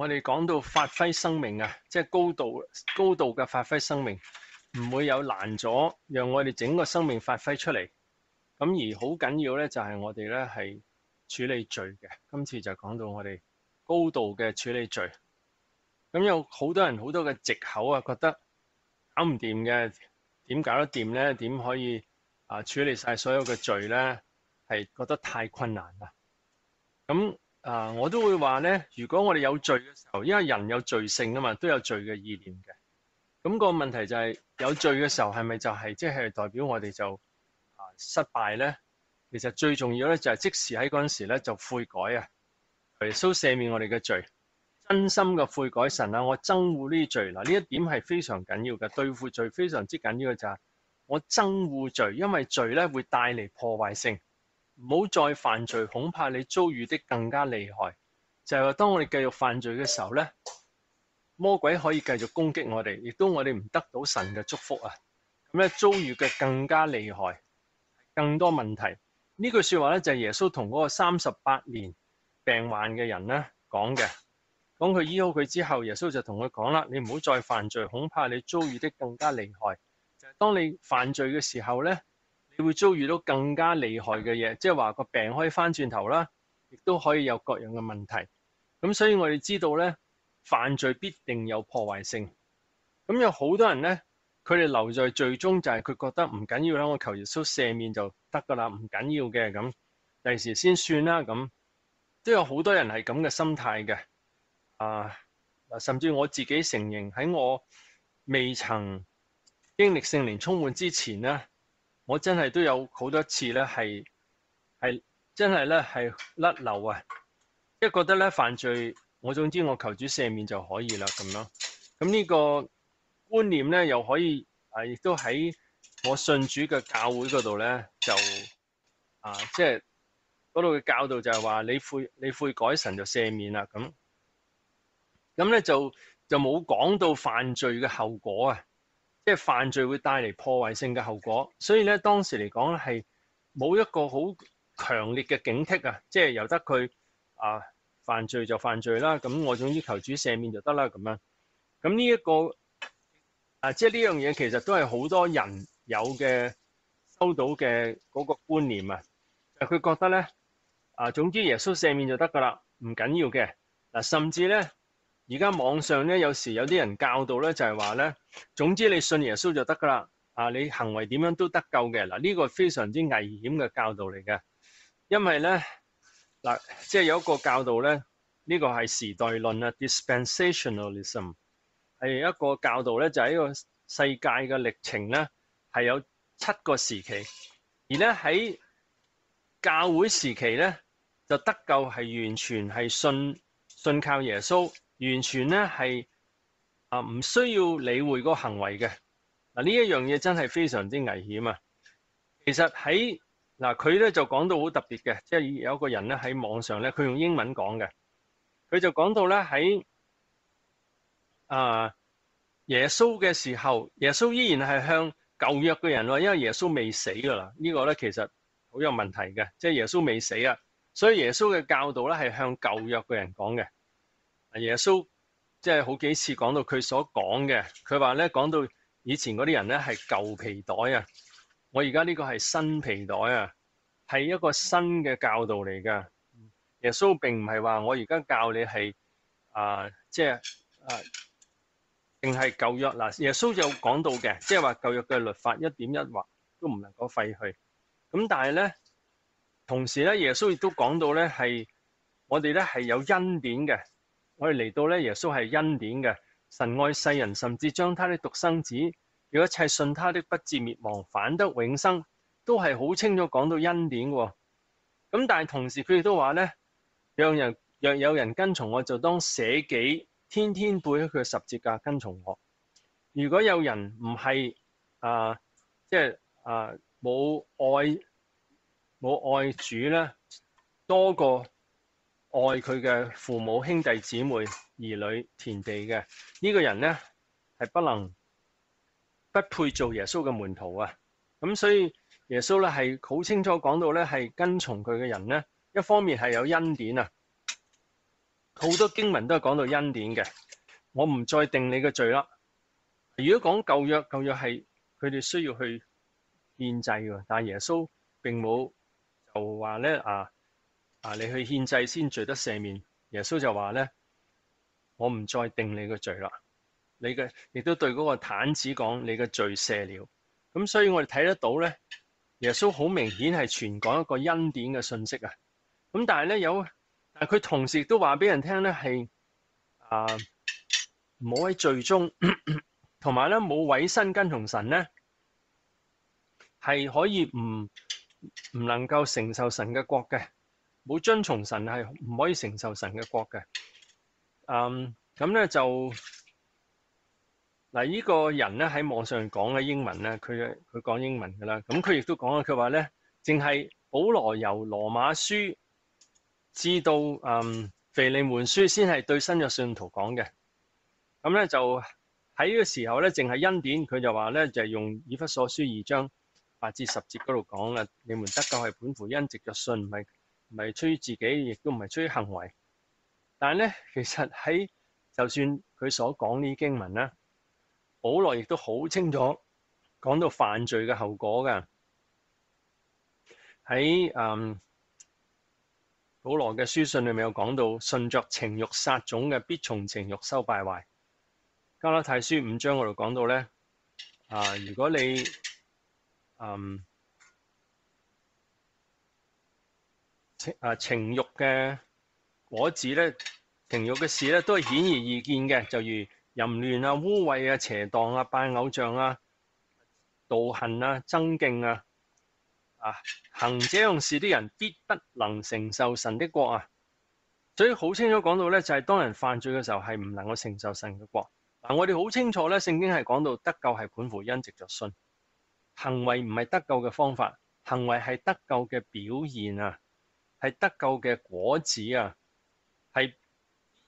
我哋講到發揮生命啊，即係高度高度嘅發揮生命，唔會有攔阻，讓我哋整個生命發揮出嚟。咁而好緊要咧，就係我哋咧係處理罪嘅。今次就講到我哋高度嘅處理罪。咁有好多人好多嘅藉口啊，覺得搞唔掂嘅，點搞得掂咧？點可以啊處理晒所有嘅罪咧？係覺得太困難啦。咁啊，我都會話咧，如果我哋有罪嘅時候，因為人有罪性啊嘛，都有罪嘅意念嘅。咁個問題就係有罪嘅時候，係咪就係即係代表我哋就啊失敗咧？其實最重要咧就係即時喺嗰陣時咧就悔改啊，耶穌赦免我哋嘅罪，真心嘅悔改神啊！我憎惡呢啲罪嗱，呢一點係非常緊要嘅，對付罪非常之緊要嘅就係我憎惡罪，因為罪咧會帶嚟破壞性。唔好再犯罪，恐怕你遭遇的更加厲害。就係話，當我哋繼續犯罪嘅時候咧，魔鬼可以繼續攻擊我哋，亦都我哋唔得到神嘅祝福啊。咁咧遭遇嘅更加厲害，更多問題。呢句說話咧就係耶穌同嗰個三十八年病患嘅人咧講嘅。講佢醫好佢之後，耶穌就同佢講啦：你唔好再犯罪，恐怕你遭遇的更加厲害。就係當你犯罪嘅時候咧。你會遭遇到更加厲害嘅嘢，即係話個病可以翻轉頭啦，亦都可以有各樣嘅問題。咁所以我哋知道咧，犯罪必定有破壞性。咁有好多人咧，佢哋留在最终就係佢覺得唔緊要啦，我求耶穌赦免就得噶啦，唔緊要嘅咁，第時先算啦。咁都有好多人係咁嘅心態嘅。啊，甚至我自己承認喺我未曾經歷聖靈充滿之前咧。我真係都有好多次咧，係係真係咧係甩漏啊！即係覺得咧犯罪，我總之我求主赦免就可以啦咁咯。咁呢個觀念咧，又可以啊，亦都喺我信主嘅教會嗰度咧，就啊，即係嗰度嘅教導就係話你悔你悔改神就赦免啦咁。咁咧就就冇講到犯罪嘅後果啊！即係犯罪會帶嚟破壞性嘅後果，所以咧當時嚟講咧係冇一個好強烈嘅警惕啊！即係由得佢啊犯罪就犯罪啦，咁我總之求主赦免就得啦咁樣。咁呢一個啊，即係呢樣嘢其實都係好多人有嘅收到嘅嗰個觀念啊，佢覺得咧啊，總之耶穌赦免就得噶啦，唔緊要嘅嗱，甚至咧。而家網上咧，有時有啲人教導咧，就係話咧，總之你信耶穌就得噶啦，啊，你行為點樣都得救嘅。嗱，呢個非常之危險嘅教導嚟嘅，因為咧嗱，即係有一個教導咧，呢個係時代論啊，dispensationalism 係一個教導咧，就係呢個世界嘅歷程咧，係有七個時期，而咧喺教會時期咧，就得救係完全係信信靠耶穌。完全咧係啊，唔需要理會個行為嘅嗱，呢一樣嘢真係非常之危險啊！其實喺嗱，佢咧就講到好特別嘅，即係有個人咧喺網上咧，佢用英文講嘅，佢就講到咧喺啊耶穌嘅時候，耶穌依然係向舊約嘅人喎，因為耶穌未死噶啦，呢個咧其實好有問題嘅，即係耶穌未死啊，所以耶穌嘅教導咧係向舊約嘅人講嘅。耶穌即係好幾次講到佢所講嘅，佢話咧講到以前嗰啲人咧係舊皮袋啊，我而家呢個係新皮袋啊，係一個新嘅教導嚟噶。耶穌並唔係話我而家教你係啊，即係啊，定係舊約嗱。耶穌有講到嘅，即係話舊約嘅律法一點一劃都唔能夠廢去。咁但係咧，同時咧，耶穌亦都講到咧係我哋咧係有恩典嘅。我哋嚟到咧，耶穌係恩典嘅，神愛世人，甚至將他的獨生子，如果一切信他的不至滅亡，反得永生，都係好清楚講到恩典嘅。咁但係同時佢哋都話咧，讓人若有人跟從我，就當捨己，天天背起佢十字架跟從我。如果有人唔係啊，即係啊冇愛冇愛主咧，多過。愛佢嘅父母、兄弟姊妹、兒女、田地嘅呢個人咧，係不能不配做耶穌嘅門徒啊！咁所以耶穌咧係好清楚講到咧，係跟從佢嘅人咧，一方面係有恩典啊，好多經文都係講到恩典嘅。我唔再定你嘅罪啦。如果講舊約，舊約係佢哋需要去献祭嘅，但係耶穌並冇就話咧啊啊，你去獻祭先罪得赦免。耶穌就話咧，我唔再定你嘅罪啦。你嘅亦都對嗰個癱子講，你嘅罪赦了。咁所以我哋睇得到咧，耶穌好明顯係傳講一個恩典嘅信息啊。咁但係咧有，但系佢同時亦都話俾人聽咧係啊。唔好喺罪中，同埋咧冇委身跟從神咧，係可以唔唔能夠承受神嘅國嘅。冇遵從神係唔可以承受神嘅國嘅。嗯，咁咧就嗱，呢個人咧喺網上講嘅英文咧，佢佢講英文噶啦。咁佢亦都講啦，佢話咧，淨係保羅由羅馬書至到嗯腓利門書先係對新約信徒講嘅。咁咧就喺呢個時候咧，淨係恩典，佢就話咧就係用以弗所書二章八至十節嗰度講啦。你們得救係本乎恩，藉着信，唔係唔係出於自己，亦都唔係出於行為。但係咧，其實喺就算佢所講呢啲經文咧，保羅亦都好清楚講到犯罪嘅後果㗎。喺嗯保羅嘅書信裏面有講到，信着情欲殺種嘅，必從情欲收敗壞。加拉太書五章嗰度講到咧，啊，如果你嗯情啊情欲嘅果子咧，情欲嘅事咧，都係顯而易見嘅，就如淫亂啊、污秽啊、邪荡啊、拜偶像啊、妒恨啊、爭競啊，啊，行這樣事啲人必不能承受神的國啊！所以好清楚講到咧，就係當人犯罪嘅時候，係唔能夠承受神嘅國。嗱，我哋好清楚咧，聖經係講到得救係本乎恩，藉着信。行為唔係得救嘅方法，行為係得救嘅表現啊，係得救嘅果子啊，係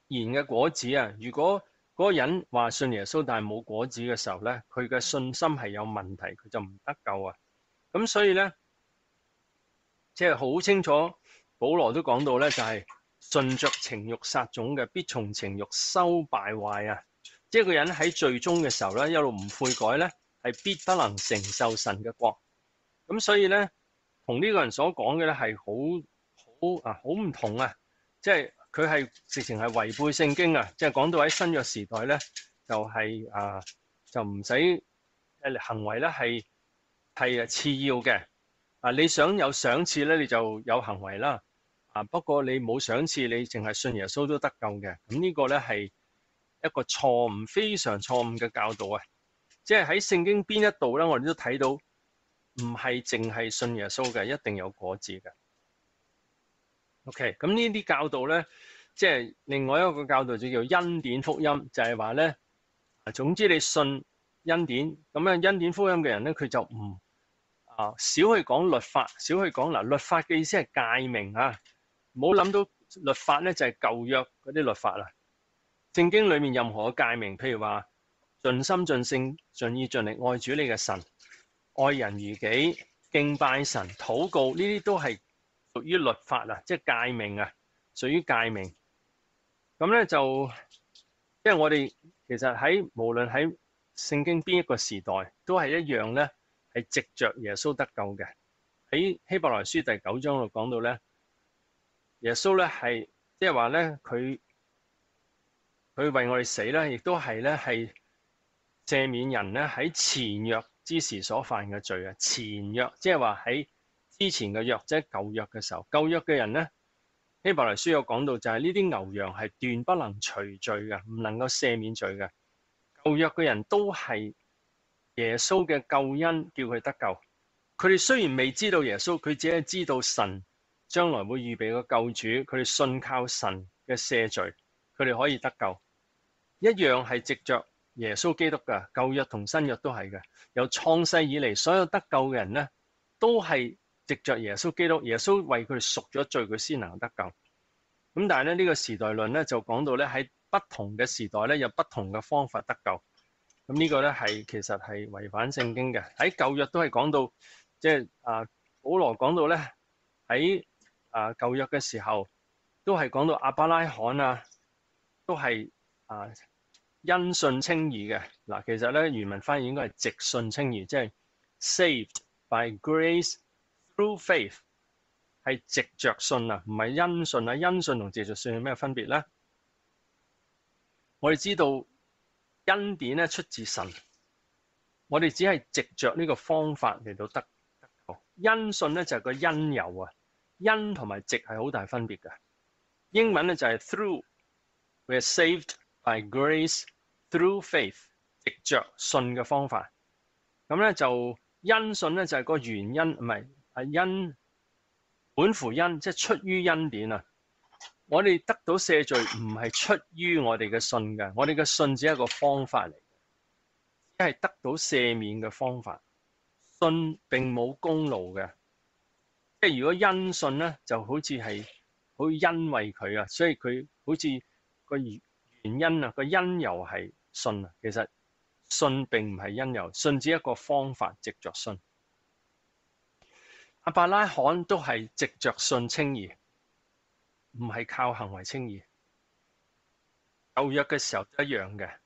必然嘅果子啊。如果嗰個人話信耶穌，但係冇果子嘅時候咧，佢嘅信心係有問題，佢就唔得救啊。咁所以咧，即係好清楚，保羅都講到咧，就係順着情欲撒種嘅，必從情欲收敗壞啊。即係個人喺最终嘅時候咧，一路唔悔改咧，係必不能承受神嘅國。咁所以咧，同呢個人所講嘅咧係好好啊，好唔同啊！即係佢係直情係違背聖經啊！即係講到喺新約時代咧，就係啊，就唔使诶行為咧係係啊次要嘅啊！你想有賞賜咧，你就有行為啦啊！不過你冇賞赐，你淨係信耶穌都得救嘅。咁呢個咧係。一個錯誤，非常錯誤嘅教導啊！即係喺聖經邊一度咧，我哋都睇到唔係淨係信耶穌嘅，一定有果子嘅。OK，咁呢啲教導咧，即係另外一個教導就叫恩典福音，就係話咧，總之你信恩典，咁樣恩典福音嘅人咧，佢就唔啊少去講律法，少去講嗱律法嘅意思係界名啊，唔好諗到律法咧就係舊約嗰啲律法啦。聖經裏面任何嘅誡命，譬如話盡心盡性盡意盡力愛主你嘅神，愛人如己，敬拜神，禱告呢啲都係屬於律法啊，即係誡命啊，屬於誡命。咁咧就，因為我哋其實喺無論喺聖經邊一個時代，都係一樣咧，係藉着耶穌得救嘅。喺希伯來書第九章度講到咧，耶穌咧係即係話咧佢。佢為我哋死咧，亦都係咧係赦免人咧喺前約之時所犯嘅罪啊！前約即係話喺之前嘅約，即係舊約嘅時候，舊約嘅人咧，希伯來書有講到就係呢啲牛羊係斷不能除罪嘅，唔能夠赦免罪嘅。舊約嘅人都係耶穌嘅救恩叫佢得救。佢哋雖然未知道耶穌，佢只係知道神將來會預備個救主，佢哋信靠神嘅赦罪。佢哋可以得救，一樣係藉着耶穌基督嘅舊約同新約都係嘅。由創世以嚟，所有得救嘅人咧，都係藉着耶穌基督，耶穌為佢贖咗罪，佢先能得救。咁但係咧呢個時代論咧就講到咧喺不同嘅時代咧有不同嘅方法得救。咁呢個咧係其實係違反聖經嘅。喺舊約都係講到，即係啊保羅講到咧喺啊舊約嘅時候。都係講到亞伯拉罕啊、都係啊因信稱義嘅嗱。其實咧原文翻譯應該係直信稱義，即係 saved by grace through faith，係直着信啊，唔係因信啊。因信同直着信有咩分別咧？我哋知道恩典咧出自神，我哋只係直着呢個方法嚟到得得救。因信咧就係個因由啊，因同埋直係好大分別嘅。英文咧就係 through，we are saved by grace through faith，直着信嘅方法。咁咧就因信咧就係個原因，唔係係因本乎因，即係出於恩典啊。我哋得到赦罪唔係出於我哋嘅信嘅，我哋嘅信只係一個方法嚟嘅，只係得到赦免嘅方法。信並冇功勞嘅，即係如果因信咧，就好似係好因為佢啊，所以佢好似個原因啊，個因由係信啊。其實信並唔係因由，信只係一個方法，藉着信。阿伯拉罕都係藉着信稱義。唔係靠行為稱義，舊約嘅時候一樣嘅。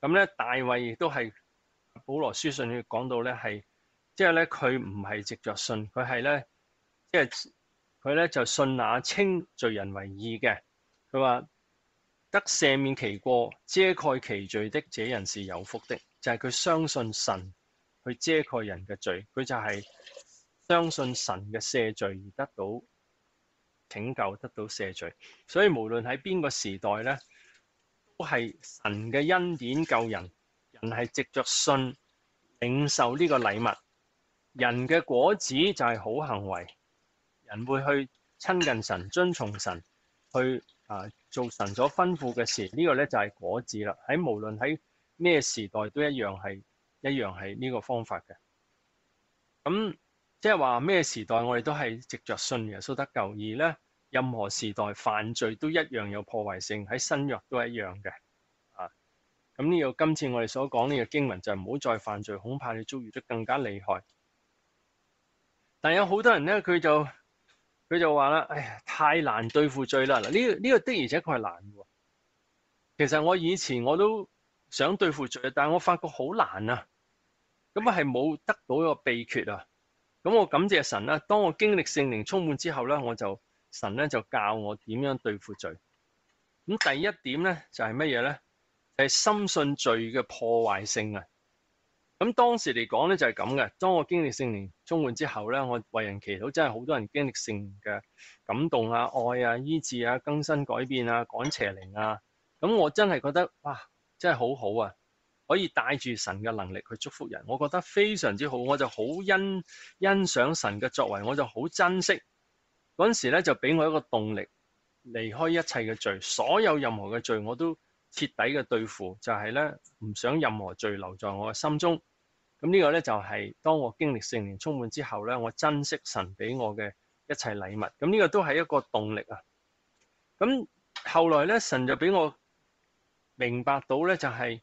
咁咧，大衛亦都係保羅書信讲到咧，係即係咧佢唔係藉着信，佢係咧即係佢咧就信那稱罪人為義嘅。佢話得赦免其過、遮蓋其罪的这人是有福的，就係、是、佢相信神去遮蓋人嘅罪，佢就係相信神嘅赦罪而得到。拯救得到赦罪，所以无论喺边个时代咧，都系神嘅恩典救人。人系藉着信领受呢个礼物，人嘅果子就系好行为。人会去亲近神、遵从神，去啊做神所吩咐嘅事。這個、呢個咧就系、果子啦。喺无论喺咩时代都一样系一样系呢个方法嘅。咁即係話咩時代我哋都係直着信耶穌得救，而咧任何時代犯罪都一樣有破壞性，喺新約都係一樣嘅。啊，咁呢個今次我哋所講呢個經文就係唔好再犯罪，恐怕你遭遇得更加厲害。但有好多人咧，佢就佢就話啦，哎呀，太難對付罪啦！嗱，呢個呢個的而且確係難喎。其實我以前我都想對付罪，但我發覺好難啊。咁啊係冇得到一個秘訣啊。咁我感謝神啦。當我經歷聖靈充滿之後咧，我就神咧就教我點樣對付罪。咁第一點咧就係乜嘢咧？係深信罪嘅破壞性啊。咁當時嚟講咧就係咁嘅。當我經歷聖靈充滿之後咧，我為人祈禱，真係好多人經歷聖靈嘅感動啊、愛啊、醫治啊、更新改變啊、趕邪靈啊。咁我真係覺得哇，真係好好啊！可以帶住神嘅能力去祝福人，我覺得非常之好，我就好欣欣賞神嘅作為，我就好珍惜嗰陣時咧，就俾我一個動力離開一切嘅罪，所有任何嘅罪我都徹底嘅對付，就係咧唔想任何罪留在我嘅心中。咁呢個咧就係當我經歷聖年充滿之後咧，我珍惜神俾我嘅一切禮物。咁呢個都係一個動力啊。咁後來咧，神就俾我明白到咧，就係。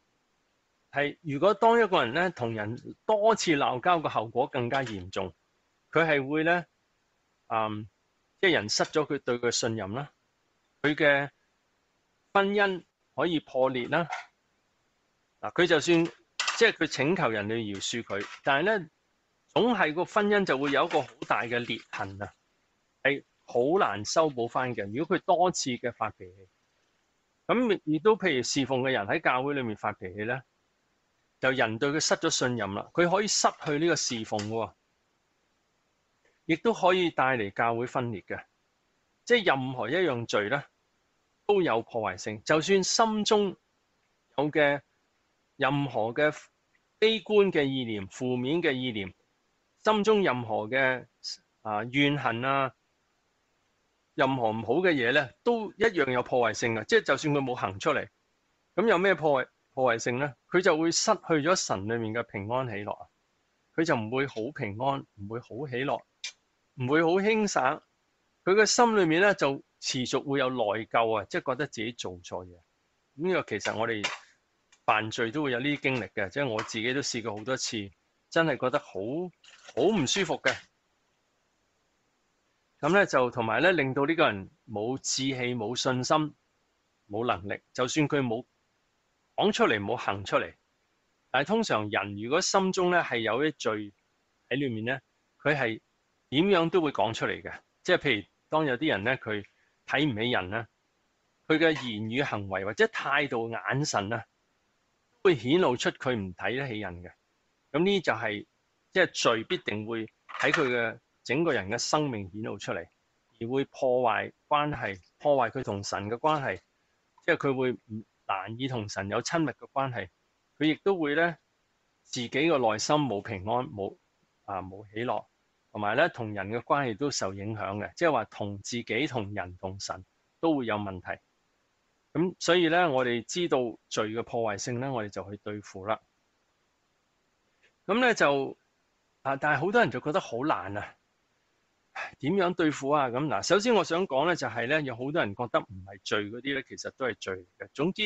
係，如果當一個人咧同人多次鬧交，個後果更加嚴重，佢係會咧，嗯，即係人失咗佢對佢信任啦，佢嘅婚姻可以破裂啦。嗱，佢就算即係佢請求人哋饒恕佢，但係咧總係個婚姻就會有一個好大嘅裂痕啊，係好難修補翻嘅。如果佢多次嘅發脾氣，咁亦都譬如侍奉嘅人喺教會裏面發脾氣咧。就人對佢失咗信任啦，佢可以失去呢個侍奉喎，亦都可以帶嚟教會分裂嘅。即係任何一樣罪咧，都有破壞性。就算心中有嘅任何嘅悲觀嘅意念、負面嘅意念，心中任何嘅啊怨恨啊，任何唔好嘅嘢咧，都一樣有破壞性嘅。即係就算佢冇行出嚟，咁有咩破壞破壞性咧？佢就會失去咗神裏面嘅平安喜樂啊！佢就唔會好平安，唔會好喜樂，唔會好輕省。佢嘅心裏面咧就持續會有內疚啊，即係覺得自己做錯嘢。呢個其實我哋犯罪都會有呢啲經歷嘅，即系我自己都試過好多次，真係覺得好好唔舒服嘅。咁咧就同埋咧令到呢個人冇志氣、冇信心、冇能力，就算佢冇講出嚟、冇行出嚟，但係通常人如果心中咧係有啲罪喺裏面咧，佢係點樣都會講出嚟嘅。即係譬如當有啲人咧，佢睇唔起人咧，佢嘅言語行為或者態度眼神啊，都會顯露出佢唔睇得起人嘅。咁呢就係即係罪必定會喺佢嘅整個人嘅生命顯露出嚟，而會破壞關係，破壞佢同神嘅關係。即係佢會唔難以同神有親密嘅關係，佢亦都會咧自己個內心冇平安，冇啊冇喜樂。同埋咧，同人嘅關係都受影響嘅，即係話同自己、同人、同神都會有問題。咁所以咧，我哋知道罪嘅破壞性咧，我哋就去對付啦。咁咧就啊，但係好多人就覺得好難啊，點樣對付啊？咁嗱，首先我想講咧，就係咧，有好多人覺得唔係罪嗰啲咧，其實都係罪嚟嘅。總之，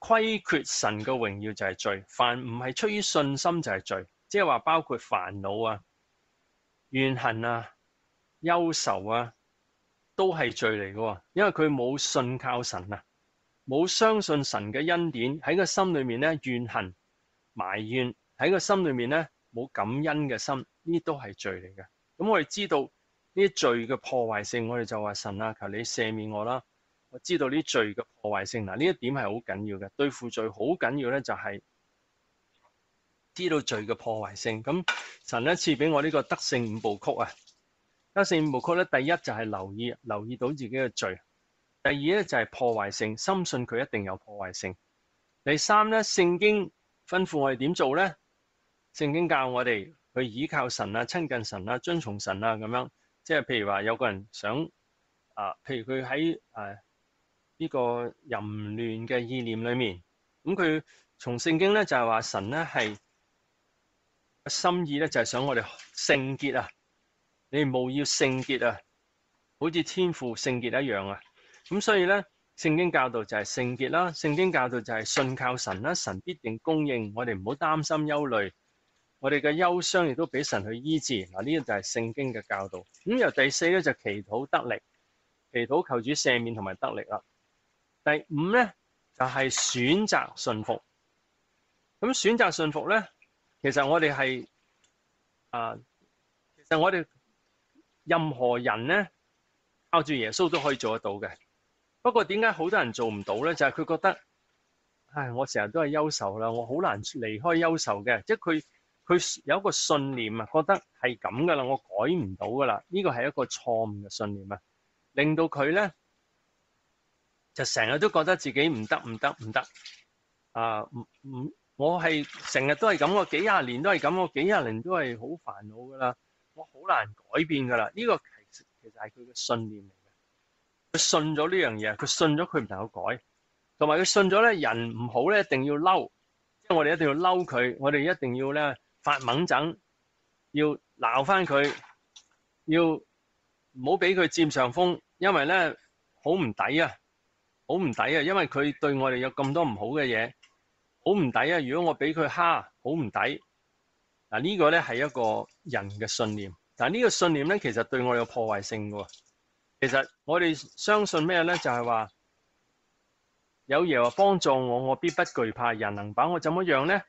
虧缺神嘅榮耀就係罪，凡唔係出於信心就係罪，即係話包括煩惱啊。怨恨啊、憂愁啊，都係罪嚟嘅，因為佢冇信靠神啊，冇相信神嘅恩典喺個心裏面咧，怨恨、埋怨喺個心裏面咧，冇感恩嘅心，呢都係罪嚟嘅。咁我哋知道呢罪嘅破壞性，我哋就話神啊，求你赦免我啦。我知道呢罪嘅破壞性，嗱呢一點係好緊要嘅，對付罪好緊要咧，就係。知道罪嘅破壞性，咁神一賜俾我呢個得勝五部曲啊！得勝五部曲咧，第一就係留意留意到自己嘅罪，第二咧就係破壞性，深信佢一定有破壞性。第三咧，聖經吩咐我哋點做咧？聖經教我哋去倚靠神啊，親近神啊，遵從神啊，咁樣。即係譬如話有個人想啊，譬如佢喺誒呢個淫亂嘅意念裏面，咁佢從聖經咧就係話神咧係。心意咧就係想我哋聖潔啊！你哋務要聖潔啊，好似天父聖潔一樣啊！咁所以咧，聖經教導就係聖潔啦，聖經教導就係信靠神啦，神必定供應，我哋唔好擔心憂慮，我哋嘅憂傷亦都俾神去醫治。嗱，呢個就係聖經嘅教導。咁由第四咧就祈禱得力，祈禱求主赦免同埋得力啦。第五咧就係選擇信服。咁選擇信服咧。其實我哋係啊，其實我哋任何人咧靠住耶穌都可以做得到嘅。不過點解好多人做唔到咧？就係佢覺得，唉，我成日都係憂愁啦，我好難離開憂愁嘅。即系佢佢有一個信念啊，覺得係咁噶啦，我改唔到噶啦。呢個係一個錯誤嘅信念啊，令到佢咧就成日都覺得自己唔得唔得唔得啊，唔唔。我係成日都係咁，我幾廿年都係咁，我幾廿年都係好煩惱噶啦，我好難改變噶啦。呢個其實其實係佢嘅信念嚟嘅，佢信咗呢樣嘢，佢信咗佢唔能夠改，同埋佢信咗咧人唔好咧，一定要嬲，即係我哋一定要嬲佢，我哋一定要咧發猛憎，要鬧翻佢，要唔好俾佢佔上風，因為咧好唔抵啊，好唔抵啊，因為佢對我哋有咁多唔好嘅嘢。好唔抵啊！如果我俾佢蝦，好唔抵。嗱，呢個咧係一個人嘅信念。但呢個信念咧，其實對我有破壞性嘅。其實我哋相信咩咧？就係話有耶和帮助我，我必不懼怕。人能把我怎麼樣咧？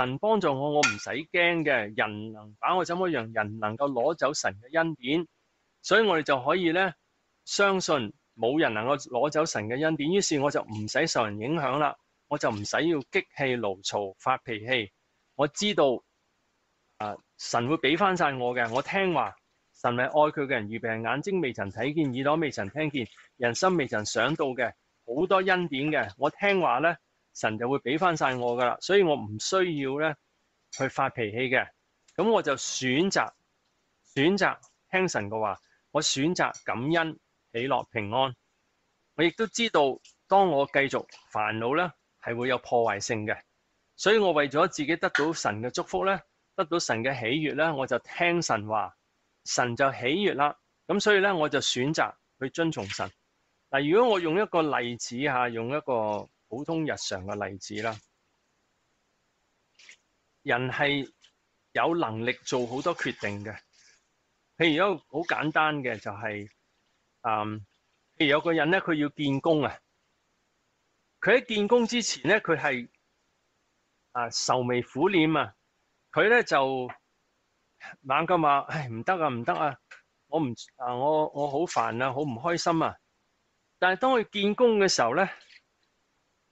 神幫助我，我唔使驚嘅。人能把我怎麼樣？人能夠攞走神嘅恩典，所以我哋就可以咧相信冇人能夠攞走神嘅恩典。於是我就唔使受人影響啦。我就唔使要激氣、勞嘈、發脾氣。我知道啊，神會俾翻晒我嘅。我聽話，神係愛佢嘅人，预备眼睛未曾睇見，耳朵未曾聽見，人心未曾想到嘅好多恩典嘅。我聽話咧，神就會俾翻晒我噶啦。所以我唔需要咧去發脾氣嘅。咁我就選擇選擇聽神嘅話，我選擇感恩、喜樂、平安。我亦都知道，當我繼續煩惱咧，係會有破壞性嘅。所以我為咗自己得到神嘅祝福咧，得到神嘅喜悅咧，我就聽神話，神就喜悅啦。咁所以咧，我就選擇去遵從神。嗱，如果我用一個例子吓，用一個普通日常嘅例子啦，人係有能力做好多決定嘅。譬如一個好簡單嘅就係，嗯，譬如有個人咧，佢要建工啊，佢喺建工之前咧，佢係。啊，愁眉苦臉啊！佢咧就猛咁話，唉，唔得啊，唔得啊！我唔啊，我我好煩啊，好唔開心啊！但係當佢建工嘅時候咧，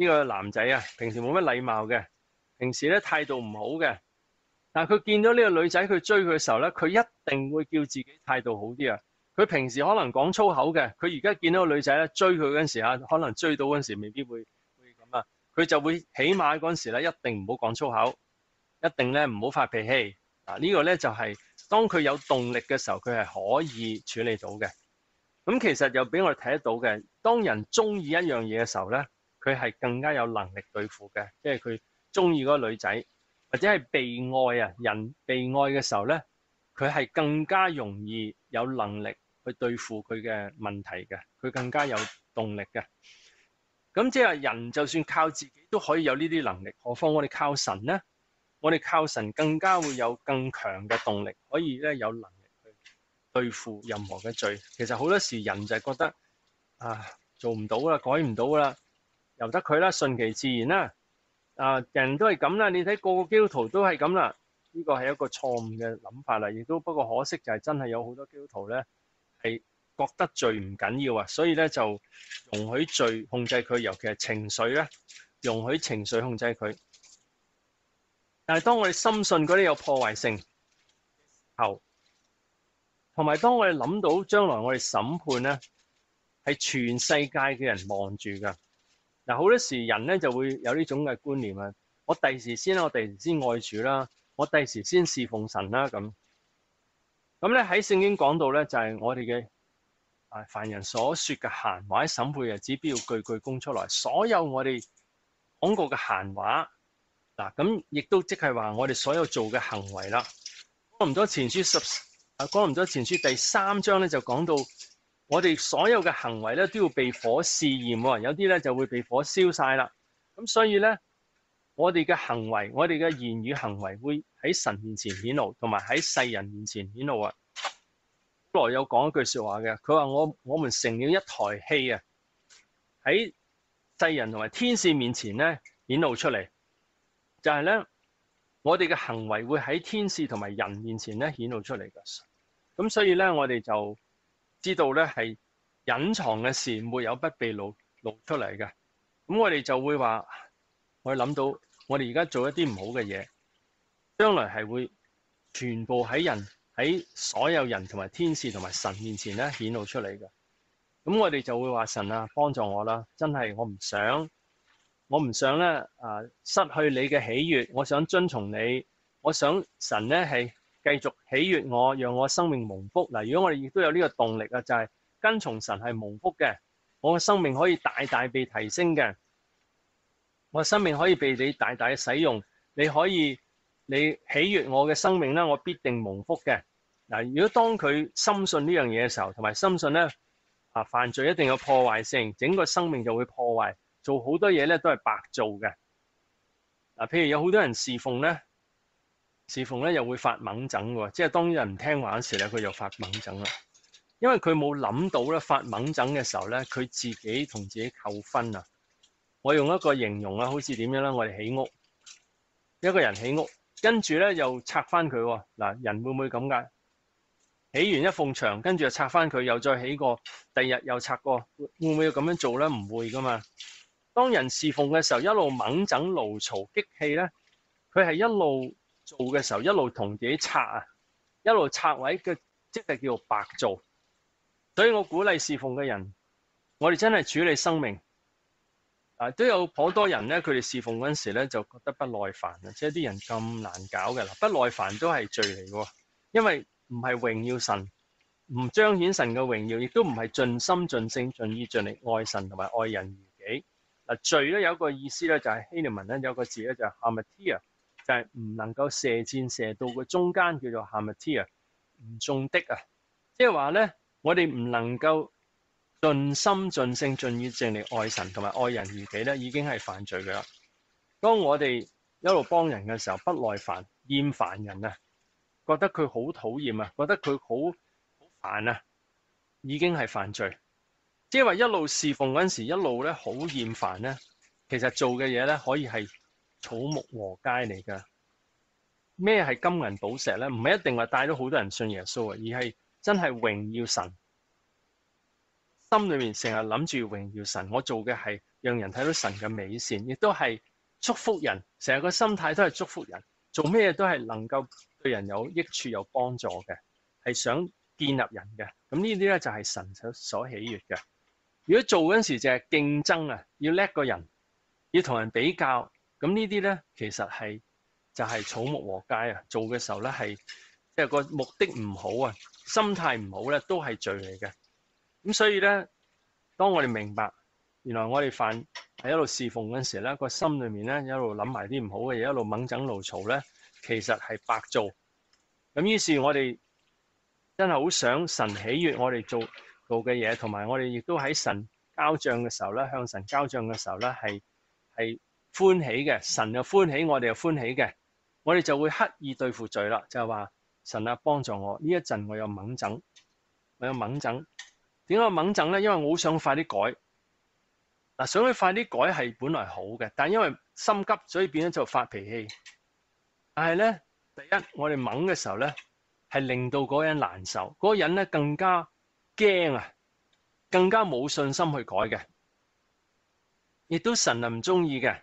呢個男仔啊，平時冇乜禮貌嘅，平時咧態度唔好嘅。但係佢見到呢個女仔，佢追佢嘅時候咧，佢一定會叫自己態度好啲啊。佢平時可能講粗口嘅，佢而家見到個女仔咧追佢嗰陣時啊，可能追到嗰陣時未必會會咁啊。佢就會起碼嗰陣時咧一定唔好講粗口。一定咧唔好發脾氣，啊呢個咧就係當佢有動力嘅時候，佢係可以處理到嘅。咁其實又俾我睇得到嘅，當人中意一樣嘢嘅時候咧，佢係更加有能力對付嘅，即係佢中意嗰個女仔，或者係被愛啊，人被愛嘅時候咧，佢係更加容易有能力去對付佢嘅問題嘅，佢更加有動力嘅。咁即係人就算靠自己都可以有呢啲能力，何況我哋靠神咧？我哋靠神更加會有更強嘅動力，可以咧有能力去對付任何嘅罪。其實好多時人就係覺得啊，做唔到啦，改唔到啦，由得佢啦，順其自然啦。啊，人都係咁啦，你睇個個基督徒都係咁啦。呢個係一個錯誤嘅諗法啦，亦都不過可惜就係真係有好多基督徒咧係覺得罪唔緊要啊，所以咧就容許罪控制佢，尤其係情緒咧，容許情緒控制佢。但係當我哋深信嗰啲有破壞性后，同埋當我哋諗到將來我哋審判咧，係全世界嘅人望住噶。嗱，好多時人咧就會有呢種嘅觀念啊。我第時先啦，我第時先愛主啦，我第時先侍奉神啦咁。咁咧喺聖經講到咧，就係我哋嘅啊凡人所說嘅閒話，喺審判日子必要句句供出來。所有我哋講過嘅閒話。嗱，咁亦都即係話我哋所有做嘅行為啦。講唔多前書十啊，講唔多前書第三章咧就講到，我哋所有嘅行為咧都要被火試驗喎，有啲咧就會被火燒晒啦。咁所以咧，我哋嘅行為，我哋嘅言語行為會喺神面前顯露，同埋喺世人面前顯露啊。保羅有講一句說話嘅，佢話我我們成了一台戲啊，喺世人同埋天使面前咧顯露出嚟。就係咧，我哋嘅行為會喺天使同埋人面前咧顯露出嚟嘅。咁所以咧，我哋就知道咧係隱藏嘅事，沒有不被露露出嚟嘅。咁我哋就會話，我諗到，我哋而家做一啲唔好嘅嘢，將來係會全部喺人喺所有人同埋天使同埋神面前咧顯露出嚟嘅。咁我哋就會話神啊，幫助我啦！真係我唔想。我唔想咧啊失去你嘅喜悅，我想遵從你，我想神咧係繼續喜悅我，讓我生命蒙福。嗱，如果我哋亦都有呢個動力啊，就係跟從神係蒙福嘅，我嘅生命可以大大被提升嘅，我嘅生命可以被你大大使用，你可以你喜悅我嘅生命咧，我必定蒙福嘅。嗱，如果當佢深信呢樣嘢嘅時候，同埋深信咧啊犯罪一定有破壞性，整個生命就會破壞。做好多嘢咧都係白做嘅。嗱，譬如有好多人侍奉咧，侍奉咧又會發猛疹喎，即係當人唔聽話嗰時咧，佢又發猛疹啦。因為佢冇諗到咧，發猛疹嘅時候咧，佢自己同自己扣分啊。我用一個形容啊，好似點樣咧？我哋起屋，一個人起屋，跟住咧又拆翻佢喎。嗱，人會唔會咁噶？起完一埲牆，跟住又拆翻佢，又再起過，第二日又拆過，會唔會咁樣做咧？唔會噶嘛。當人侍奉嘅時候，一路猛整怒嘈激氣咧，佢係一路做嘅時候，一路同自己拆啊，一路拆位嘅，即係叫做白做。所以我鼓勵侍奉嘅人，我哋真係處理生命。啊，都有好多人咧，佢哋侍奉嗰陣時咧，就覺得不耐煩啊，即系啲人咁難搞嘅啦，不耐煩都係罪嚟嘅，因為唔係榮耀神，唔彰顯神嘅榮耀，亦都唔係盡心盡性盡意盡力愛神同埋愛人如己。嗱，罪咧有一個意思咧，就係希臘文咧有個字咧就係就係唔能夠射箭射到個中間，叫做 hamartia，唔中的啊，即係話咧。我哋唔能夠盡心盡性盡意盡力愛神同埋愛人如己咧，已經係犯罪噶啦。當我哋一路幫人嘅時候，不耐煩、厭煩人啊，覺得佢好討厭啊，覺得佢好好煩啊，已經係犯罪。即係話一路侍奉嗰陣時，一路咧好厭煩咧，其實做嘅嘢咧可以係草木禾秸嚟噶。咩係金銀寶石咧？唔係一定話帶咗好多人信耶穌啊，而係。真係榮耀神，心裏面成日諗住榮耀神。我做嘅係讓人睇到神嘅美善，亦都係祝福人。成日個心態都係祝福人，做咩嘢都係能夠對人有益處、有幫助嘅，係想建立人嘅。咁呢啲咧就係神所所喜悅嘅。如果做嗰陣時就係競爭啊，要叻個人，要同人比較，咁呢啲咧其實係就係草木禾秸啊。做嘅時候咧係即係個目的唔好啊。心態唔好咧，都係罪嚟嘅。咁所以咧，當我哋明白，原來我哋犯喺一路侍奉嗰陣時咧，個心裏面咧一路諗埋啲唔好嘅嘢，一路猛整怒嘈咧，其實係白做。咁於是，我哋真係好想神喜悅我哋做做嘅嘢，同埋我哋亦都喺神交賬嘅時候咧，向神交賬嘅時候咧，係係歡喜嘅。神又歡喜，我哋又歡喜嘅，我哋就會刻意對付罪啦，就係話。神啊，幫助我呢一陣，我有猛整，我有猛整。點解猛整咧？因為我好想快啲改。嗱，想佢快啲改係本來好嘅，但係因為心急，所以變咗就發脾氣。但係咧，第一我哋猛嘅時候咧，係令到嗰人難受，嗰個人咧更加驚啊，更加冇信心去改嘅，亦都神啊唔中意嘅。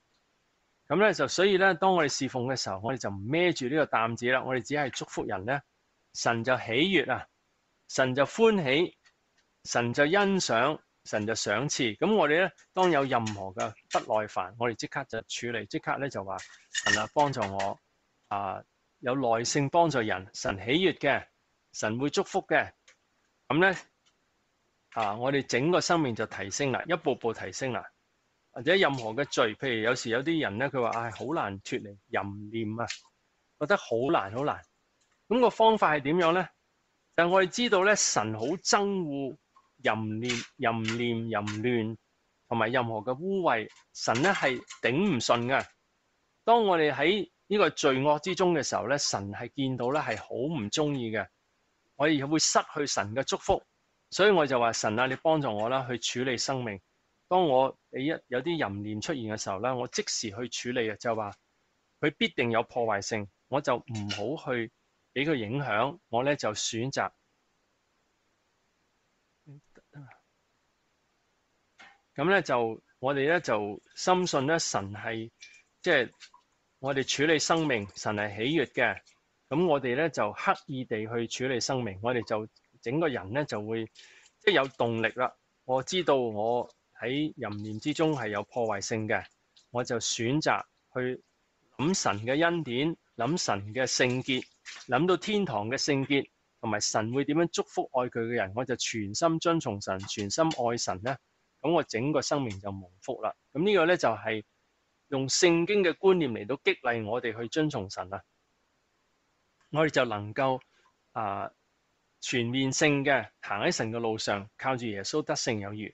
咁咧就所以咧，當我哋侍奉嘅時候，我哋就唔孭住呢個擔子啦。我哋只係祝福人咧，神就喜悅啊！神就歡喜，神就欣賞，神就賞賜。咁我哋咧，當有任何嘅不耐煩，我哋即刻就處理，即刻咧就話神啊，幫助我啊，有耐性幫助人，神喜悅嘅，神會祝福嘅。咁咧啊，我哋整個生命就提升啦，一步步提升啦。或者任何嘅罪，譬如有時有啲人咧，佢話唉，好難脫離淫念啊，覺得好難好難。咁個方法係點樣咧？但我哋知道咧，神好憎惡淫念、淫念、淫亂同埋任何嘅污穢，神咧係頂唔順嘅。當我哋喺呢個罪惡之中嘅時候咧，神係見到咧係好唔中意嘅，我哋會失去神嘅祝福。所以我就話神啊，你幫助我啦，去處理生命。當我你一有啲淫念出現嘅時候咧，我即時去處理啊，就話佢必定有破壞性，我就唔好去。俾佢影響，我咧就選擇咁咧就我哋咧就深信咧神係即係我哋處理生命，神係喜悅嘅。咁我哋咧就刻意地去處理生命，我哋就整個人咧就會即係有動力啦。我知道我喺淫念之中係有破壞性嘅，我就選擇去諗神嘅恩典。諗神嘅聖潔，諗到天堂嘅聖潔，同埋神會點樣祝福愛佢嘅人，我就全心遵從神，全心愛神咧，咁我整個生命就蒙福啦。咁呢個咧就係用聖經嘅觀念嚟到激勵我哋去遵從神啊，我哋就能夠啊全面性嘅行喺神嘅路上，靠住耶穌得勝有餘。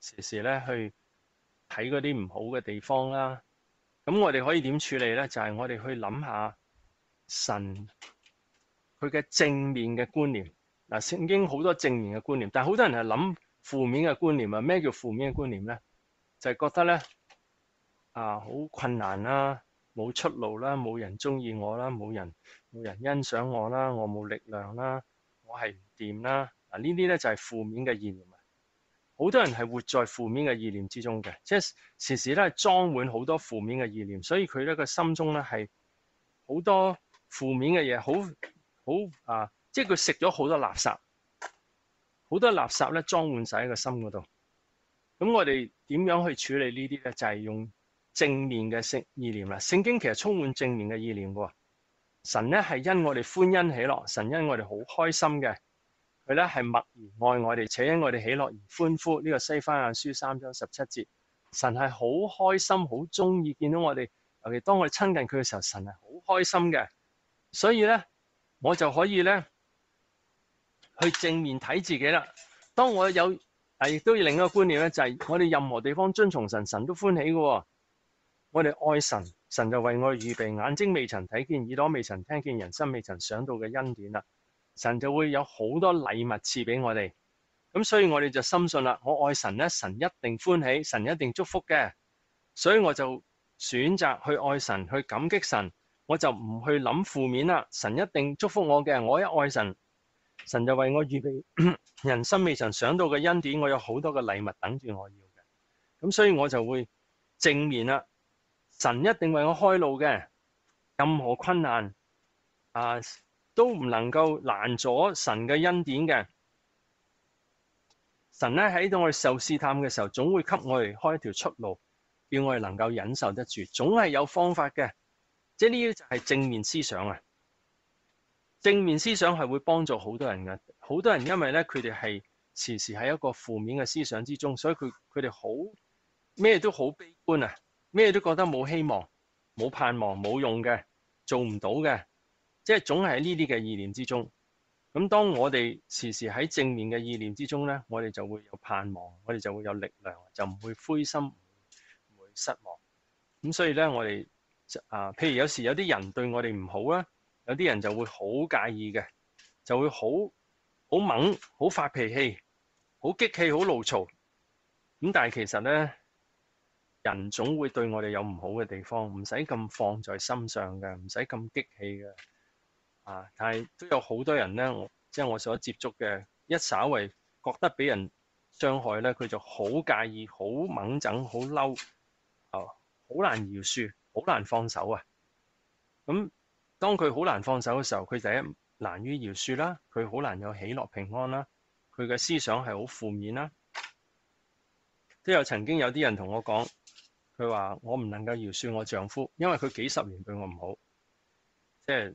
時時咧去睇嗰啲唔好嘅地方啦。咁我哋可以點處理咧？就係我哋去諗下神佢嘅正面嘅觀念。嗱，聖經好多正面嘅觀念，但係好多人係諗負面嘅觀念啊。咩叫負面嘅觀念咧？就係覺得咧啊，好困難啦，冇出路啦，冇人中意我啦，冇人冇人欣賞我啦，我冇力量啦，我係唔掂啦。嗱，呢啲咧就係負面嘅意念啊。好多人係活在負面嘅意念之中嘅，即係時時咧係裝滿好多負面嘅意念，所以佢咧個心中咧係好多負面嘅嘢，好好啊，即係佢食咗好多垃圾，好多垃圾咧裝滿晒喺個心嗰度。咁我哋點樣去處理呢啲咧？就係用正面嘅聖意念啦。聖經其實充滿正面嘅意念喎，神咧係因我哋歡欣喜樂，神因我哋好開心嘅。佢咧係默然愛我哋，且因我哋喜樂而歡呼。呢個西番雅書三章十七節，神係好開心，好中意見到我哋。尤其當我哋親近佢嘅時候，神係好開心嘅。所以咧，我就可以咧去正面睇自己啦。當我有啊，亦都要另一個觀念咧，就係我哋任何地方遵從神，神都歡喜嘅。我哋愛神，神就為我預備眼睛未曾睇見，耳朵未曾聽見，人心未曾想到嘅恩典啦。神就會有好多禮物賜俾我哋，咁所以我哋就深信啦。我愛神咧，神一定歡喜，神一定祝福嘅，所以我就選擇去愛神，去感激神，我就唔去諗負面啦。神一定祝福我嘅，我一愛神，神就為我預備 人生未曾想到嘅恩典，我有好多嘅禮物等住我要嘅，咁所以我就會正面啦。神一定為我開路嘅，任何困難啊，都唔能夠攔阻神嘅恩典嘅。神咧喺度我哋受試探嘅時候，總會給我哋開一條出路，叫我哋能夠忍受得住，總係有方法嘅。即係呢啲就係正面思想啊！正面思想係會幫助好多人嘅。好多人因為咧，佢哋係時時喺一個負面嘅思想之中，所以佢佢哋好咩都好悲觀啊，咩都覺得冇希望、冇盼望、冇用嘅，做唔到嘅。即係總係喺呢啲嘅意念之中，咁當我哋時時喺正面嘅意念之中咧，我哋就會有盼望，我哋就會有力量，就唔會灰心，唔會失望。咁所以咧，我哋啊，譬如有時有啲人對我哋唔好啦，有啲人就會好介意嘅，就會好好猛，好發脾氣，好激氣，好怒嘈。咁但係其實咧，人總會對我哋有唔好嘅地方，唔使咁放在心上嘅，唔使咁激氣嘅。啊！但係都有好多人咧，我即係我所接觸嘅，一稍為覺得俾人傷害咧，佢就好介意、好猛整、好嬲，啊，好難饒恕、好難放手啊！咁當佢好難放手嘅時候，佢第一難於饒恕啦，佢好難有喜樂平安啦，佢嘅思想係好負面啦。都有曾經有啲人同我講，佢話我唔能夠饒恕我丈夫，因為佢幾十年對我唔好，即係。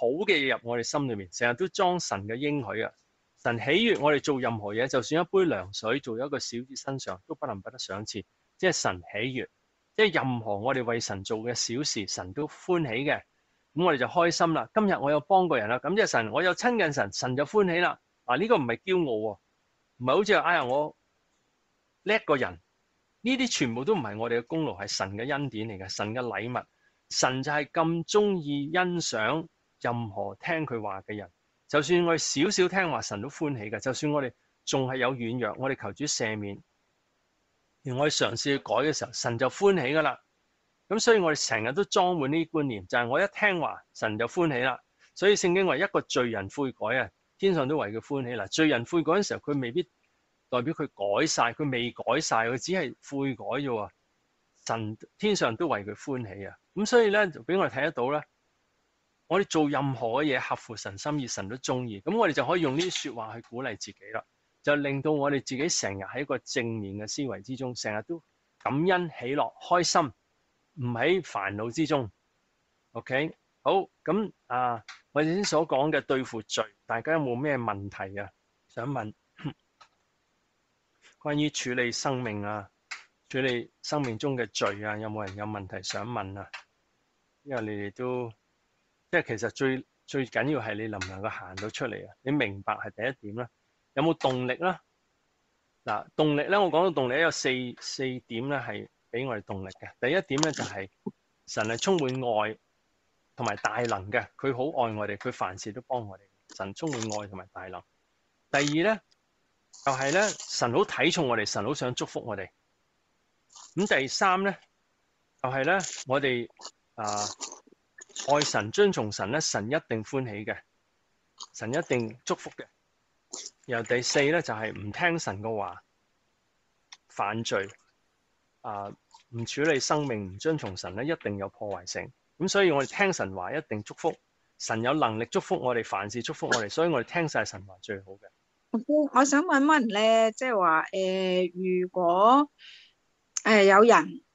好嘅嘢入我哋心里面，成日都裝神嘅應許啊！神喜悅我哋做任何嘢，就算一杯涼水做一個小子身上，都不能不得賞賜，即係神喜悅。即係任何我哋為神做嘅小事，神都歡喜嘅，咁我哋就開心啦。今日我有幫過人啦，咁即係神，我有親近神，神就歡喜啦。啊，呢個唔係驕傲喎，唔係好似哎呀我叻個人，呢啲全部都唔係我哋嘅功勞，係神嘅恩典嚟嘅，神嘅禮物。神就係咁中意欣賞任何聽佢話嘅人，就算我哋少少聽話，神都歡喜嘅。就算我哋仲係有軟弱，我哋求主赦免。而我哋嘗試去改嘅時候，神就歡喜噶啦。咁所以我哋成日都裝滿呢啲觀念，就係我一聽話，神就歡喜啦。所以聖經話一個罪人悔改啊，天上都為佢歡喜啦。罪人悔改嘅時候，佢未必代表佢改晒，佢未改晒，佢只係悔改啫。神天上都為佢歡喜啊。咁所以咧，就俾我哋睇得到咧，我哋做任何嘅嘢合乎神心意，神都中意。咁我哋就可以用呢啲說話去鼓勵自己啦。就令到我哋自己成日喺一個正面嘅思維之中，成日都感恩喜樂開心，唔喺煩惱之中。OK，好咁啊！我哋先所講嘅對付罪，大家有冇咩問題啊？想問 關於處理生命啊，處理生命中嘅罪啊，有冇人有問題想問啊？因為你哋都即係其實最最緊要係你能唔能夠行到出嚟啊？你明白係第一點啦。有冇動力啦？嗱，動力咧，我講到動力有四四點咧，係俾我哋動力嘅。第一點咧就係神係充滿愛同埋大能嘅，佢好愛我哋，佢凡事都幫我哋。神充滿愛同埋大能。第二咧就係咧，神好睇重我哋，神好想祝福我哋。咁第三咧就係咧，我哋啊愛神、遵從神咧，神一定歡喜嘅，神一定祝福嘅。然後第四咧就係唔聽神嘅話，犯罪啊，唔處理生命，唔遵從神咧，一定有破壞性。咁所以我哋聽神話一定祝福，神有能力祝福我哋，凡事祝福我哋，所以我哋聽晒神話最好嘅。我想問問咧，即係話誒，如果誒有人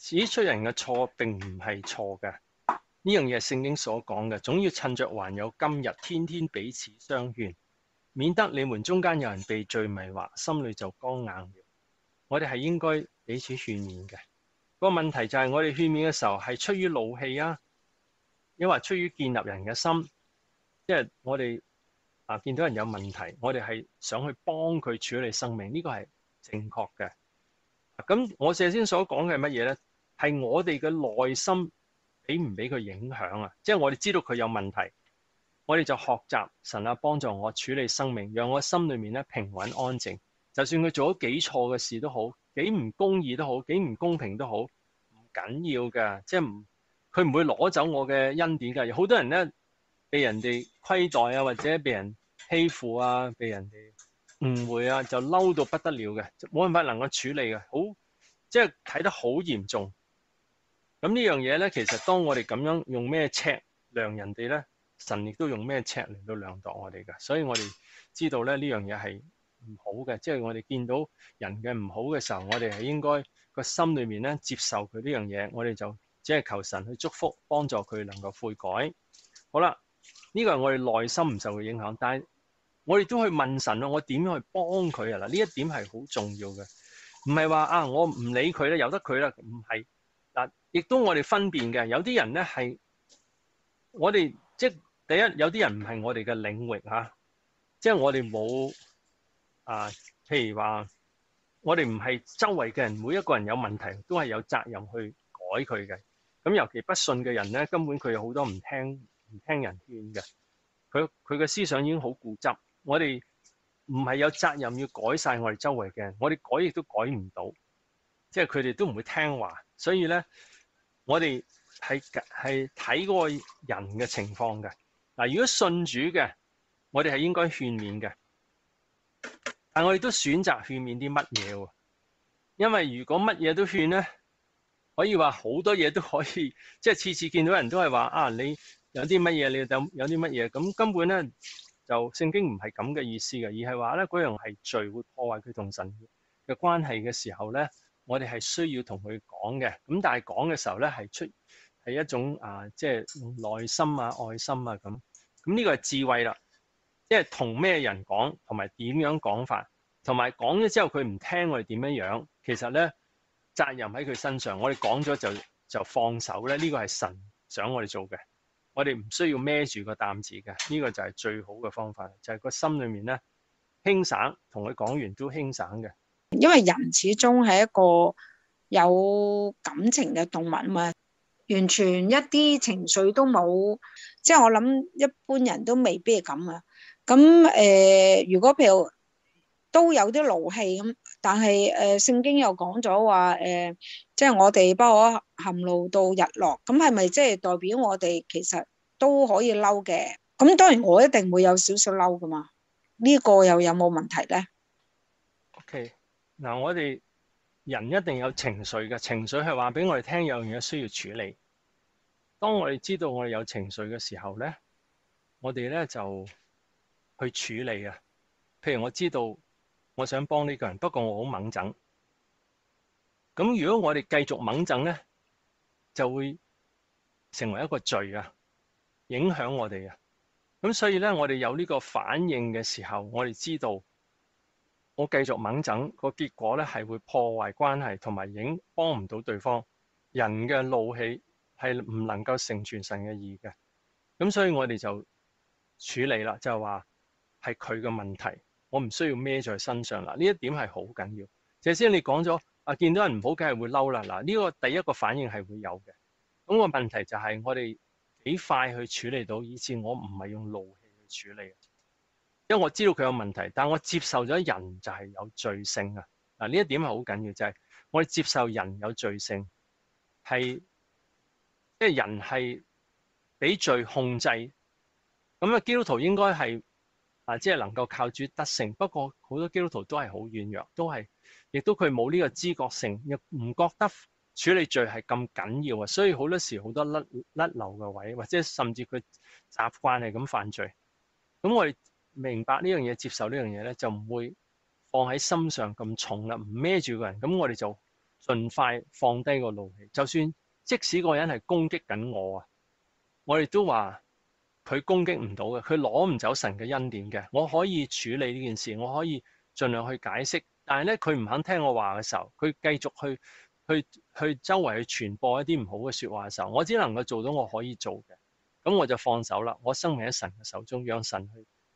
指出人嘅錯並唔係錯嘅，呢樣嘢係聖經所講嘅，總要趁着還有今日，天天彼此相勸。免得你們中間有人被罪迷惑，心里就剛硬了。我哋係應該彼此勸勉嘅。個問題就係我哋勸勉嘅時候係出於怒氣啊，抑或出於建立人嘅心。即係我哋啊見到人有問題，我哋係想去幫佢處理生命，呢個係正確嘅。咁我頭先所講嘅係乜嘢咧？係我哋嘅內心俾唔俾佢影響啊？即係我哋知道佢有問題。我哋就學習神啊，幫助我處理生命，讓我心裏面咧平穩安靜。就算佢做咗幾錯嘅事都好，幾唔公義都好，幾唔公平都好，唔緊要噶。即係唔，佢唔會攞走我嘅恩典噶。好多人咧被人哋虧待啊，或者被人欺負啊，被人哋誤會啊，就嬲到不得了嘅，冇辦法能夠處理嘅，好即係睇得好嚴重。咁呢樣嘢咧，其實當我哋咁樣用咩尺量人哋咧？神亦都用咩尺嚟到量度我哋噶，所以我哋知道咧呢樣嘢係唔好嘅，即係我哋見到人嘅唔好嘅時候，我哋係應該個心裏面咧接受佢呢樣嘢，我哋就只係求神去祝福，幫助佢能夠悔改。好啦，呢個係我哋內心唔受佢影響，但系我哋都去問神咯，我點樣去幫佢啊？嗱，呢一點係好重要嘅，唔係話啊我唔理佢咧，由得佢啦，唔係嗱，亦都我哋分辨嘅，有啲人咧系我哋即係。第一，有啲人唔系我哋嘅领域吓，即系我哋冇啊。譬如话，我哋唔系周围嘅人，每一个人有问题都系有责任去改佢嘅。咁尤其不信嘅人咧，根本佢有好多唔听唔听人劝嘅。佢佢嘅思想已经好固执。我哋唔系有责任要改晒我哋周围嘅人，我哋改亦都改唔到，即系佢哋都唔会听话。所以咧，我哋係係睇嗰個人嘅情況嘅。嗱，如果信主嘅，我哋係應該勸勉嘅，但我哋都選擇勸勉啲乜嘢喎？因為如果乜嘢都勸咧，可以話好多嘢都可以，即係次次見到人都係話啊，你有啲乜嘢，你有有啲乜嘢，咁根本咧就聖經唔係咁嘅意思嘅，而係話咧嗰樣係罪會破壞佢同神嘅關係嘅時候咧，我哋係需要同佢講嘅。咁但係講嘅時候咧係出係一種啊，即係內心啊、愛心啊咁。咁呢個係智慧啦，即係同咩人講，同埋點樣講法，同埋講咗之後佢唔聽我哋點樣樣，其實咧責任喺佢身上。我哋講咗就就放手咧，呢個係神想我哋做嘅，我哋唔需要孭住個擔子嘅，呢個就係最好嘅方法，就係個心裏面咧輕省，同佢講完都輕省嘅。因為人始終係一個有感情嘅動物嘛。完全一啲情緒都冇，即係我諗一般人都未必係咁啊。咁诶、如果譬如都有啲怒氣咁，但係誒聖經又講咗話誒，即係我哋不可含怒到日落。咁係咪即係代表我哋其實都可以嬲嘅？咁當然我一定會有少少嬲噶嘛。呢、這個又有冇問題咧？OK，嗱，我哋。人一定有情緒嘅，情緒係話俾我哋聽有樣嘢需要處理。當我哋知道我哋有情緒嘅時候咧，我哋咧就去處理啊。譬如我知道我想幫呢個人，不過我好猛憎。咁如果我哋繼續猛憎咧，就會成為一個罪啊，影響我哋啊。咁所以咧，我哋有呢個反應嘅時候，我哋知道。我繼續猛整個結果咧，係會破壞關係，同埋已經幫唔到對方。人嘅怒氣係唔能夠成全神嘅義嘅，咁所以我哋就處理啦，就係話係佢嘅問題，我唔需要孭在身上啦。呢一點係好緊要。謝先你講咗啊，見到人唔好，梗係會嬲啦。嗱，呢個第一個反應係會有嘅。咁個問題就係我哋幾快去處理到，以至我唔係用怒氣去處理。因為我知道佢有問題，但我接受咗人就係有罪性啊！嗱，呢一點係好緊要，就係我哋接受人有罪性，係即係人係俾罪控制。咁啊，基督徒應該係啊，即係能夠靠主得勝。不過好多基督徒都係好軟弱，都係亦都佢冇呢個知覺性，亦唔覺得處理罪係咁緊要啊！所以好多時好多甩甩漏嘅位，或者甚至佢習慣係咁犯罪。咁我哋。明白呢樣嘢，接受呢樣嘢咧，就唔會放喺心上咁重啦，唔孭住個人。咁我哋就盡快放低個怒氣。就算即使個人係攻擊緊我啊，我哋都話佢攻擊唔到嘅，佢攞唔走神嘅恩典嘅。我可以處理呢件事，我可以盡量去解釋。但係咧，佢唔肯聽我話嘅時候，佢繼續去去去周圍去傳播一啲唔好嘅說話嘅時候，我只能夠做到我可以做嘅。咁我就放手啦，我生命喺神嘅手中，让神去。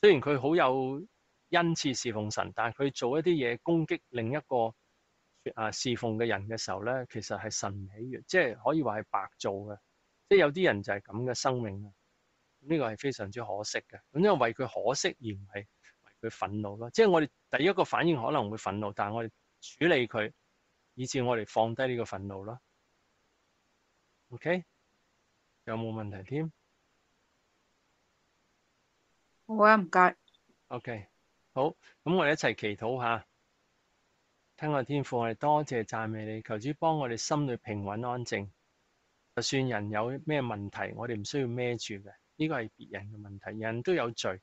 雖然佢好有恩賜侍奉神，但系佢做一啲嘢攻擊另一個啊侍奉嘅人嘅時候咧，其實係神唔喜悅，即係可以話係白做嘅。即係有啲人就係咁嘅生命，呢個係非常之可惜嘅。咁因為為佢可惜而唔係為佢憤怒咯。即係我哋第一個反應可能會憤怒，但係我哋處理佢，以至我哋放低呢個憤怒咯。OK，有冇問題添？好啊，唔該。OK，好，咁我哋一齊祈禱下，聽我天父，我哋多謝讚美你，求主幫我哋心裏平穩安靜。就算人有咩問題，我哋唔需要孭住嘅，呢個係別人嘅問題。人都有罪，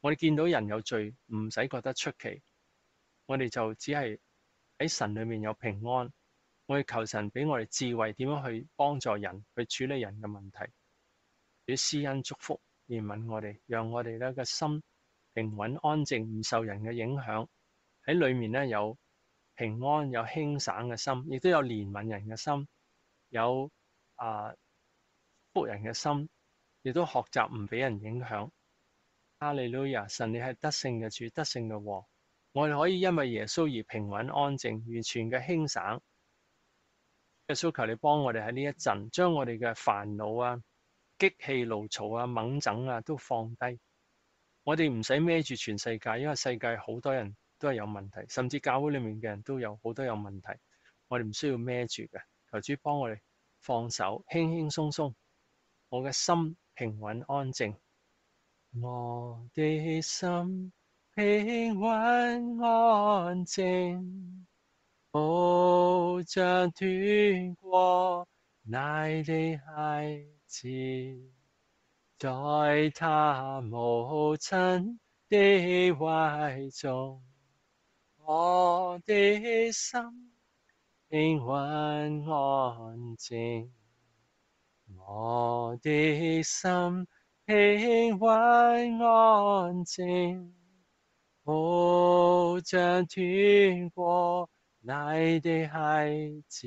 我哋見到人有罪，唔使覺得出奇。我哋就只係喺神裏面有平安。我哋求神俾我哋智慧，點樣去幫助人，去處理人嘅問題，俾施恩祝福。怜悯我哋，讓我哋咧個心平穩安靜，唔受人嘅影響。喺裏面咧有平安，有輕省嘅心，亦都有怜悯人嘅心，有啊福人嘅心，亦都學習唔俾人影響。哈利路亞！神你係得勝嘅主，得勝嘅王。我哋可以因為耶穌而平穩安靜，完全嘅輕省。耶穌求你幫我哋喺呢一陣，將我哋嘅煩惱啊、激氣、怒嘈啊、猛整啊都放低。我哋唔使孭住全世界，因為世界好多人都係有問題，甚至教會裏面嘅人都有好多有問題。我哋唔需要孭住嘅，求主幫我哋放手，輕輕鬆鬆，我嘅心平穩安靜。我的心平穩安靜，好像斷過奶的孩在他母親的懷中。我的心平穩安靜，我的心。平穩安靜，好像斷過奶的孩子，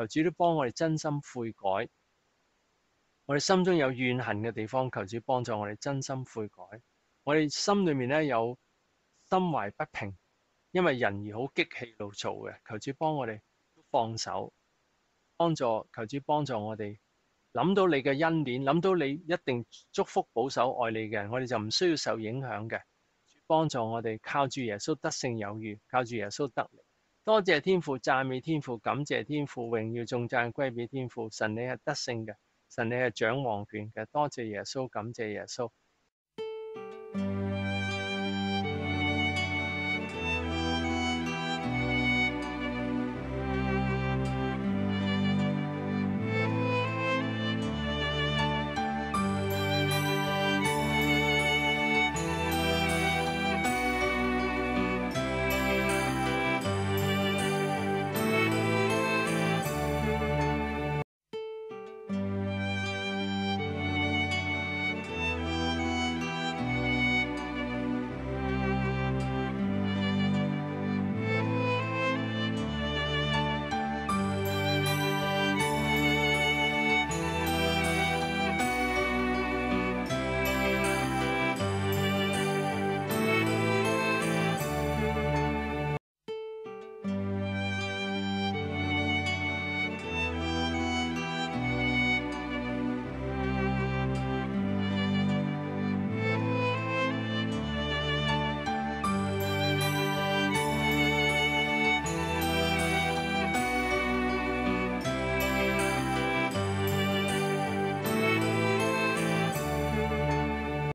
求主都幫我哋真心悔改。我哋心中有怨恨嘅地方，求主幫助我哋真心悔改。我哋心裏面咧有心懷不平，因為人而好激氣怒躁嘅，求主幫我哋放手，幫助求主幫助我哋。諗到你嘅恩典，諗到你一定祝福保守愛你嘅人，我哋就唔需要受影響嘅。幫助我哋靠住耶穌得勝有餘，靠住耶穌得力。多谢天父，赞美天父，感谢天父，荣耀重赞归俾天父。神你係得勝嘅，神你係掌王权嘅。多谢耶稣，感谢耶稣。